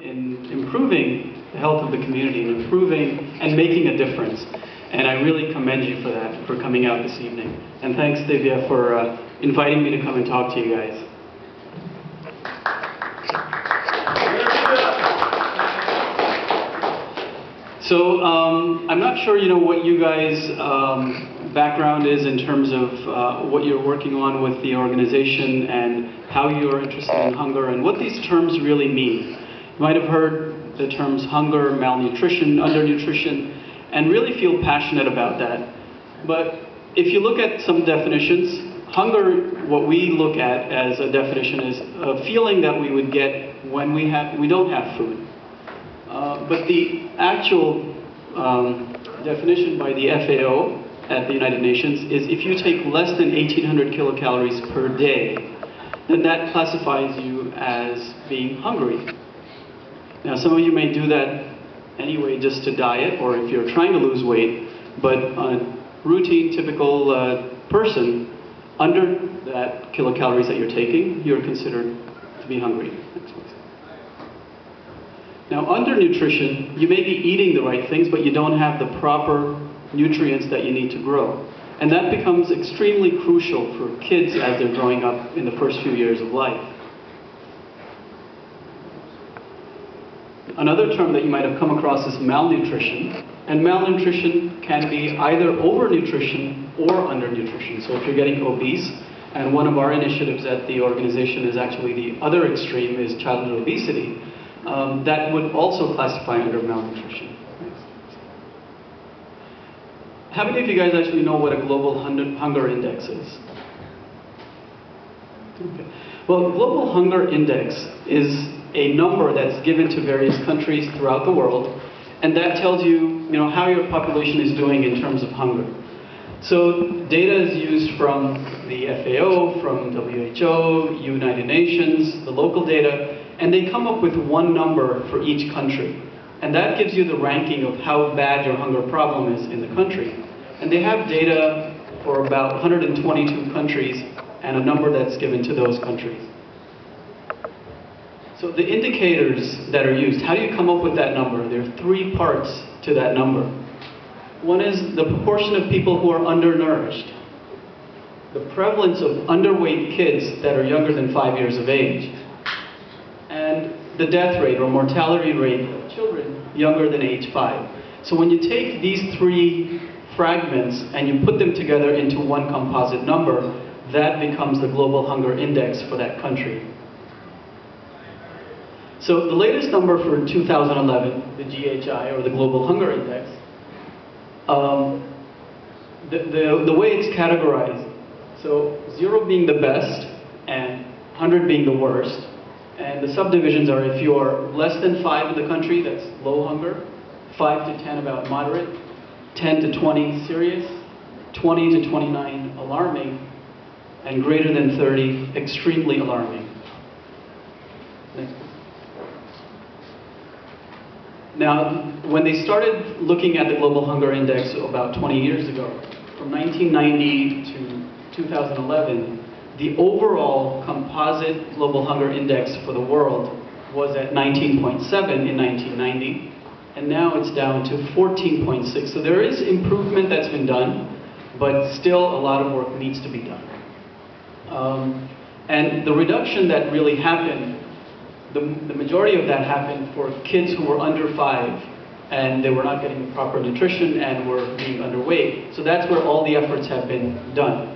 in improving the health of the community, and improving and making a difference. And I really commend you for that, for coming out this evening. And thanks, Divya, for uh, inviting me to come and talk to you guys. So um, I'm not sure, you know, what you guys' um, background is in terms of uh, what you're working on with the organization and how you're interested in hunger and what these terms really mean. You might have heard the terms hunger, malnutrition, undernutrition, and really feel passionate about that. But if you look at some definitions, hunger, what we look at as a definition is a feeling that we would get when we, have, we don't have food. Uh, but the actual um, definition by the FAO at the United Nations is if you take less than 1800 kilocalories per day, then that classifies you as being hungry. Now, some of you may do that anyway just to diet or if you're trying to lose weight, but a routine, typical uh, person, under that kilocalories that you're taking, you're considered to be hungry. Now, undernutrition, you may be eating the right things, but you don't have the proper nutrients that you need to grow. And that becomes extremely crucial for kids as they're growing up in the first few years of life. Another term that you might have come across is malnutrition. And malnutrition can be either overnutrition or undernutrition. So if you're getting obese, and one of our initiatives at the organization is actually the other extreme is childhood obesity, um, that would also classify under malnutrition. How many of you guys actually know what a global hunger index is? Okay. Well, global hunger index is a number that's given to various countries throughout the world, and that tells you, you know, how your population is doing in terms of hunger. So data is used from the FAO, from WHO, United Nations, the local data, and they come up with one number for each country. And that gives you the ranking of how bad your hunger problem is in the country. And they have data for about 122 countries and a number that's given to those countries. So the indicators that are used, how do you come up with that number? There are three parts to that number. One is the proportion of people who are undernourished. The prevalence of underweight kids that are younger than five years of age and the death rate or mortality rate of children younger than age 5. So when you take these three fragments and you put them together into one composite number, that becomes the global hunger index for that country. So the latest number for 2011, the GHI, or the Global Hunger Index, um, the, the, the way it's categorized, so zero being the best and 100 being the worst, and the subdivisions are if you're less than 5 in the country, that's low hunger, 5 to 10 about moderate, 10 to 20 serious, 20 to 29 alarming, and greater than 30 extremely alarming. Next. Now, when they started looking at the Global Hunger Index about 20 years ago, from 1990 to 2011, the overall composite global hunger index for the world was at 19.7 in 1990, and now it's down to 14.6. So there is improvement that's been done, but still a lot of work needs to be done. Um, and the reduction that really happened, the, the majority of that happened for kids who were under five and they were not getting proper nutrition and were being underweight. So that's where all the efforts have been done.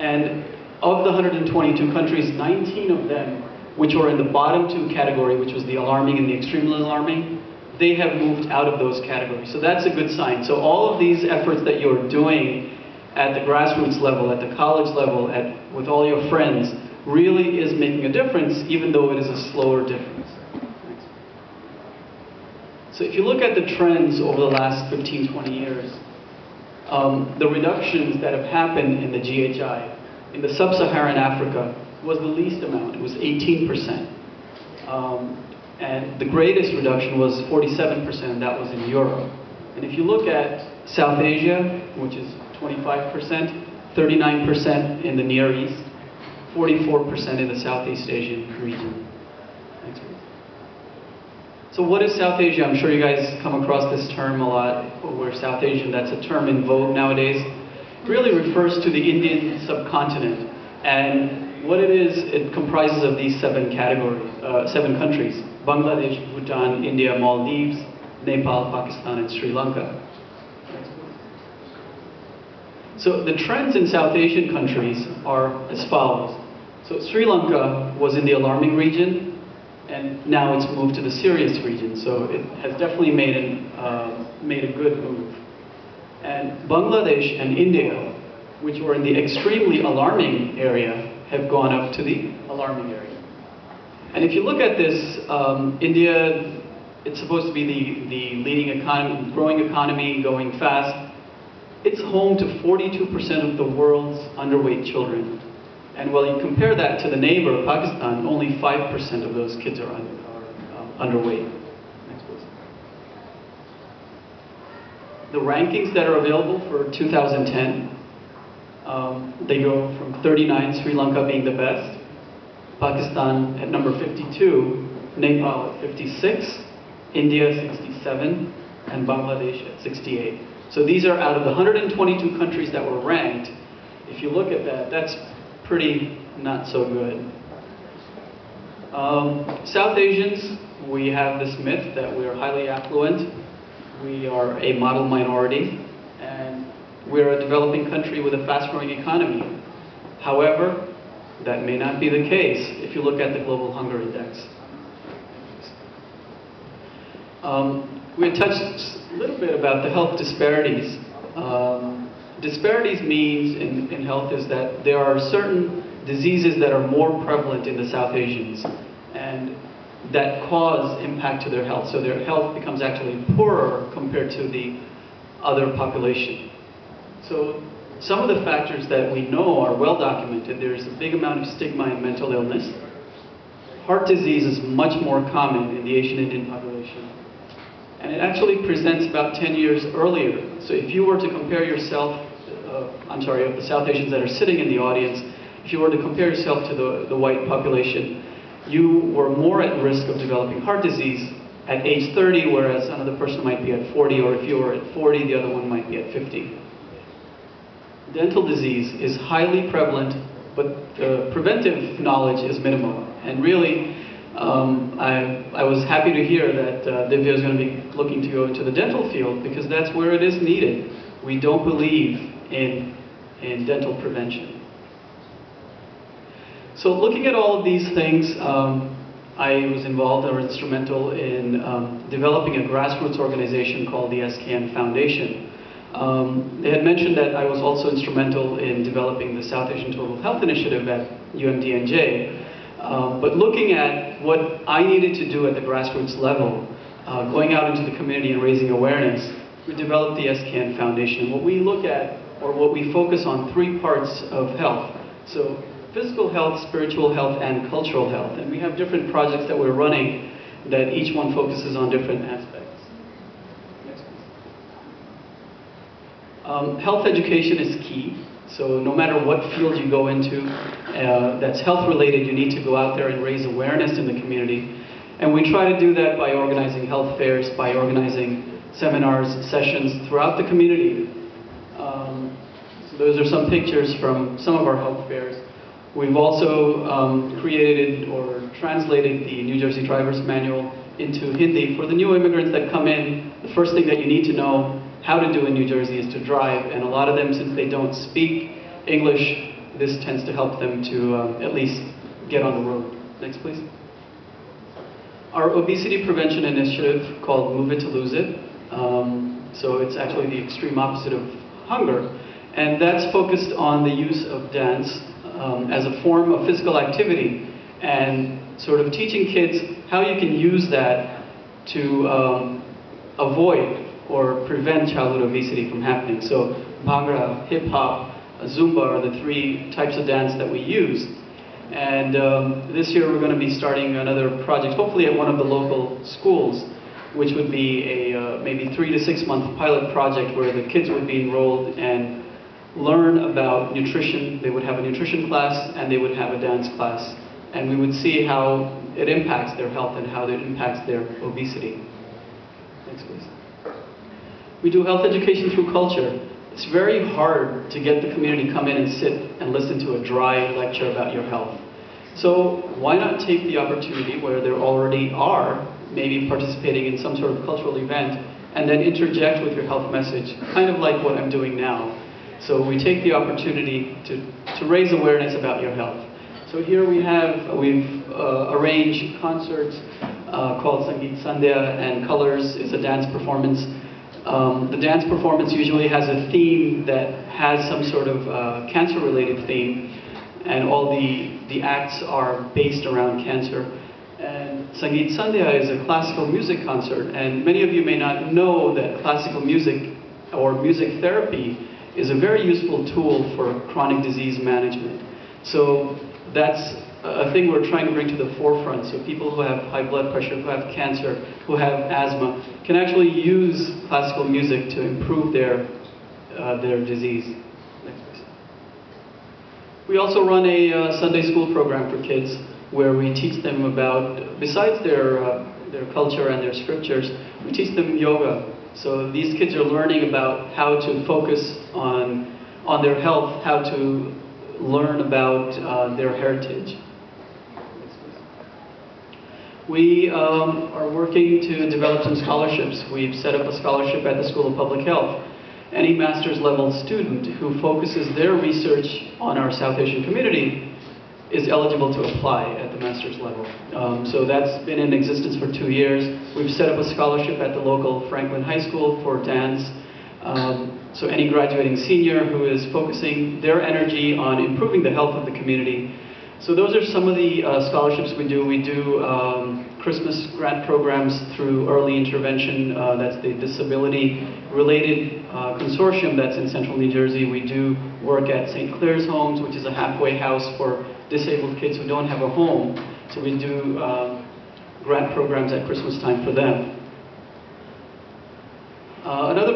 And of the 122 countries, 19 of them, which were in the bottom two category, which was the alarming and the extremely alarming, they have moved out of those categories. So that's a good sign. So all of these efforts that you're doing at the grassroots level, at the college level, at, with all your friends, really is making a difference, even though it is a slower difference. So if you look at the trends over the last 15, 20 years, um, the reductions that have happened in the GHI in the sub-Saharan Africa was the least amount. It was 18%. Um, and the greatest reduction was 47%, that was in Europe. And if you look at South Asia, which is 25%, 39% in the Near East, 44% in the Southeast Asian region. So what is South Asia? I'm sure you guys come across this term a lot, where South Asian, that's a term in vogue nowadays. It really refers to the Indian subcontinent. And what it is, it comprises of these seven categories, uh, seven countries. Bangladesh, Bhutan, India, Maldives, Nepal, Pakistan, and Sri Lanka. So the trends in South Asian countries are as follows. So Sri Lanka was in the alarming region, and now it's moved to the serious region. So it has definitely made, an, uh, made a good move. And Bangladesh and India, which were in the extremely alarming area, have gone up to the alarming area. And if you look at this, um, India, it's supposed to be the, the leading economy, growing economy, going fast. It's home to 42% of the world's underweight children. And while you compare that to the neighbor, Pakistan, only 5% of those kids are, un, are uh, underweight. The rankings that are available for 2010, um, they go from 39, Sri Lanka being the best, Pakistan at number 52, Nepal at 56, India 67, and Bangladesh at 68. So these are out of the 122 countries that were ranked. If you look at that, that's pretty not so good. Um, South Asians, we have this myth that we are highly affluent. We are a model minority, and we're a developing country with a fast-growing economy. However, that may not be the case if you look at the Global Hunger Index. Um, we touched a little bit about the health disparities. Um, disparities means in, in health is that there are certain diseases that are more prevalent in the South Asians and that cause impact to their health. So their health becomes actually poorer compared to the other population. So some of the factors that we know are well documented. There's a big amount of stigma in mental illness. Heart disease is much more common in the Asian Indian population. And it actually presents about 10 years earlier. So if you were to compare yourself, uh, I'm sorry, of the South Asians that are sitting in the audience, if you were to compare yourself to the, the white population, you were more at risk of developing heart disease at age 30, whereas another person might be at 40, or if you were at 40, the other one might be at 50. Dental disease is highly prevalent, but the preventive knowledge is minimal. And really, um, I, I, was happy to hear that uh, Divya is going to be looking to go into the dental field because that's where it is needed. We don't believe in, in dental prevention. So looking at all of these things, um, I was involved or instrumental in um, developing a grassroots organization called the SKN Foundation. Um, they had mentioned that I was also instrumental in developing the South Asian Total Health Initiative at UMDNJ. Um, but looking at what I needed to do at the grassroots level, uh, going out into the community and raising awareness, we developed the SKN Foundation. What we look at, or what we focus on, three parts of health. So physical health, spiritual health, and cultural health. And we have different projects that we're running that each one focuses on different aspects. Um, health education is key. So no matter what field you go into uh, that's health related, you need to go out there and raise awareness in the community. And we try to do that by organizing health fairs, by organizing seminars, sessions throughout the community. Um, so those are some pictures from some of our health fairs. We've also um, created or translated the New Jersey Driver's Manual into Hindi. For the new immigrants that come in, the first thing that you need to know how to do in New Jersey is to drive, and a lot of them, since they don't speak English, this tends to help them to uh, at least get on the road. Next, please. Our obesity prevention initiative called Move It to Lose It. Um, so it's actually the extreme opposite of hunger. And that's focused on the use of dance um, as a form of physical activity and sort of teaching kids how you can use that to um, avoid or prevent childhood obesity from happening. So Bhangra, hip hop, Zumba are the three types of dance that we use. And um, this year we're going to be starting another project, hopefully at one of the local schools, which would be a uh, maybe three to six month pilot project where the kids would be enrolled and learn about nutrition. They would have a nutrition class and they would have a dance class. And we would see how it impacts their health and how it impacts their obesity. Next, please. We do health education through culture. It's very hard to get the community to come in and sit and listen to a dry lecture about your health. So why not take the opportunity where there already are, maybe participating in some sort of cultural event, and then interject with your health message, kind of like what I'm doing now. So we take the opportunity to, to raise awareness about your health. So here we have, we've uh, arranged concerts uh, called Sangeet Sandhya, and Colors is a dance performance. Um, the dance performance usually has a theme that has some sort of uh, cancer-related theme, and all the, the acts are based around cancer. And Sangeet Sandhya is a classical music concert, and many of you may not know that classical music or music therapy is a very useful tool for chronic disease management. So that's a thing we're trying to bring to the forefront. So people who have high blood pressure, who have cancer, who have asthma, can actually use classical music to improve their, uh, their disease. We also run a uh, Sunday school program for kids where we teach them about, besides their, uh, their culture and their scriptures, we teach them yoga. So these kids are learning about how to focus on, on their health, how to learn about uh, their heritage. We um, are working to develop some scholarships. We've set up a scholarship at the School of Public Health. Any master's level student who focuses their research on our South Asian community is eligible to apply at the master's level. Um, so that's been in existence for two years. We've set up a scholarship at the local Franklin High School for dance. Um, so any graduating senior who is focusing their energy on improving the health of the community. So those are some of the uh, scholarships we do. We do um, Christmas grant programs through early intervention. Uh, that's the disability-related uh, consortium that's in central New Jersey. We do work at St. Clair's Homes, which is a halfway house for disabled kids who don't have a home. So we do uh, grant programs at Christmas time for them.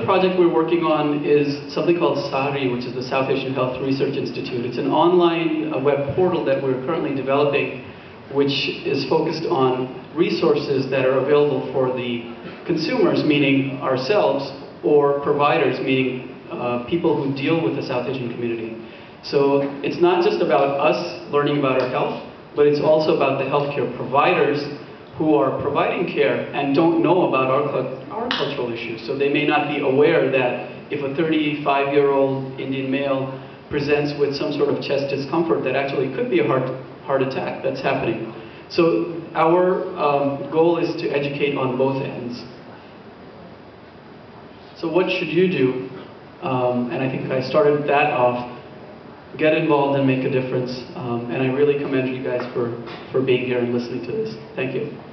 Project we're working on is something called SARI, which is the South Asian Health Research Institute. It's an online uh, web portal that we're currently developing, which is focused on resources that are available for the consumers, meaning ourselves, or providers, meaning uh, people who deal with the South Asian community. So it's not just about us learning about our health, but it's also about the healthcare providers who are providing care and don't know about our, our cultural issues. So they may not be aware that if a 35-year-old Indian male presents with some sort of chest discomfort, that actually could be a heart, heart attack that's happening. So our um, goal is to educate on both ends. So what should you do? Um, and I think I started that off. Get involved and make a difference. Um, and I really commend you guys for, for being here and listening to this. Thank you.